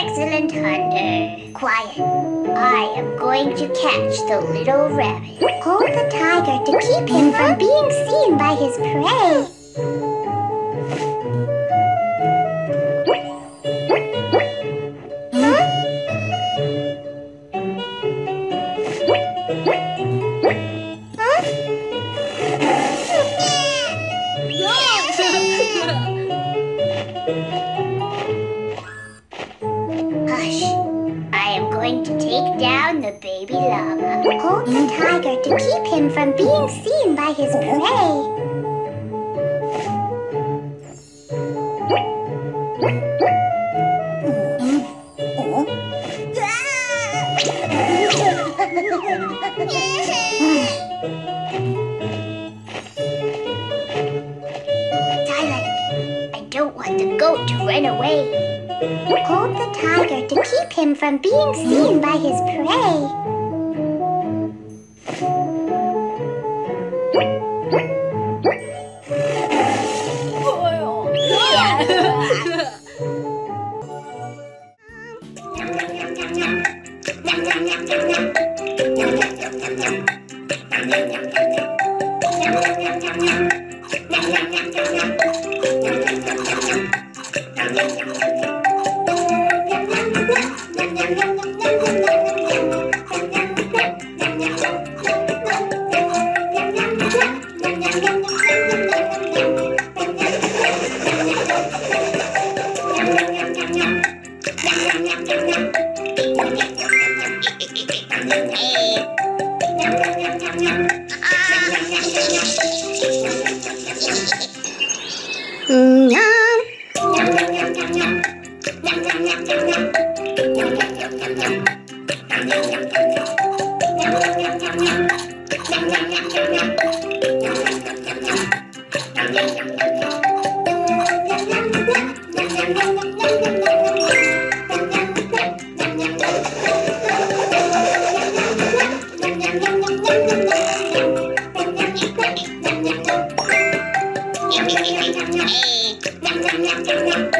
excellent hunter. Quiet. I am going to catch the little rabbit. Hold the tiger to keep him from being seen by his prey. Take down the baby llama. Hold the tiger to keep him from being seen by his prey. Silent. I don't want the goat to run away. Hold the tiger to keep him from being seen by his prey. nhầm nhầm nhầm nhầm nhầm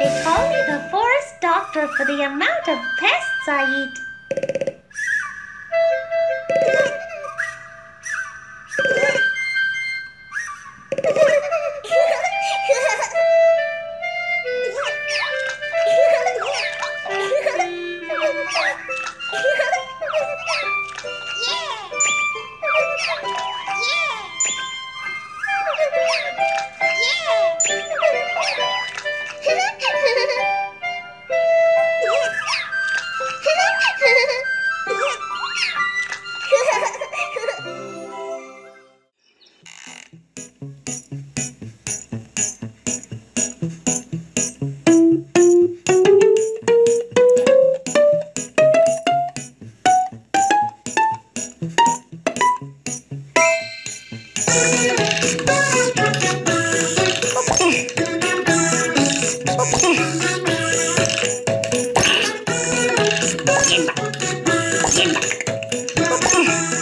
They call me the forest doctor for the amount of pests I eat. ね。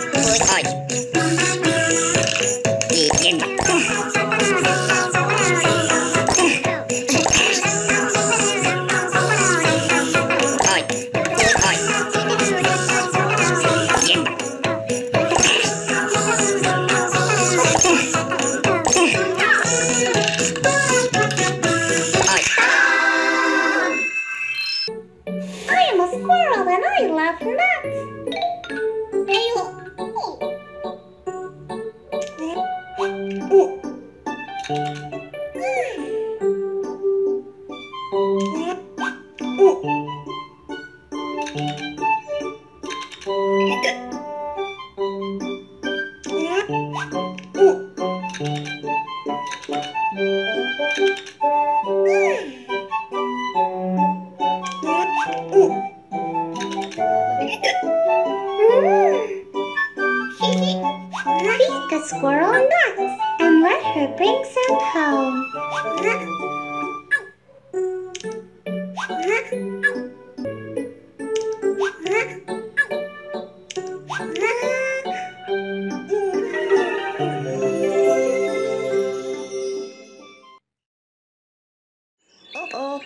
And let her bring some home. Uh-oh.